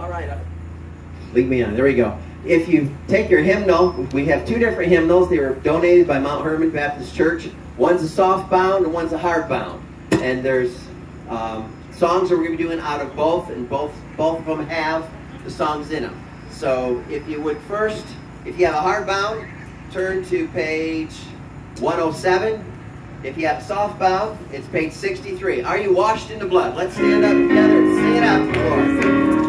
All right. uh, Lead me on. There we go. If you take your hymnal, we have two different hymnals. They were donated by Mount Hermon Baptist Church. One's a soft bound and one's a hard bound. And there's um, songs that we're going to be doing out of both, and both both of them have the songs in them. So if you would first, if you have a hard bound, turn to page 107. If you have soft bound, it's page 63. Are you washed in the blood? Let's stand up together and sing it out before.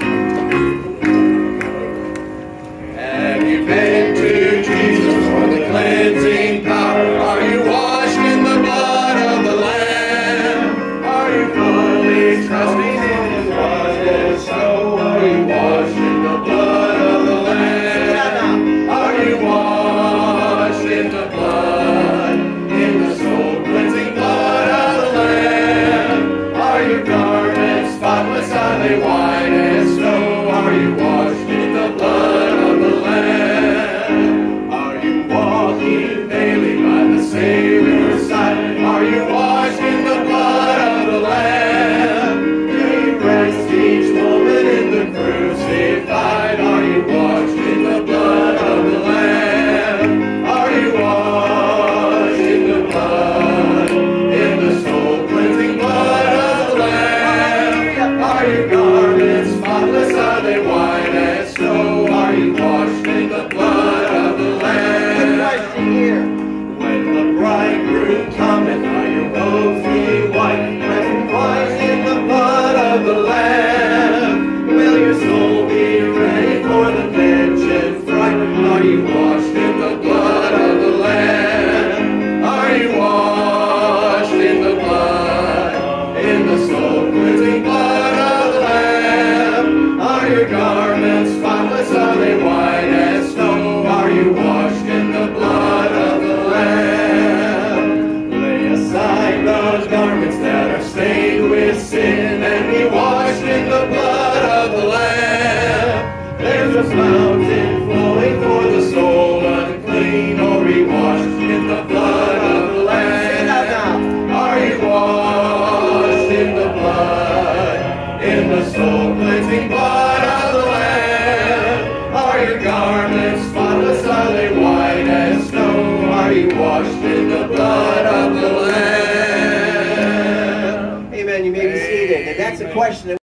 In the soul cleansing blood of the Lamb? Are your garments spotless? Are they white as snow? Are you washed in the blood of the Lamb? Amen. You may be seated. And that's a question that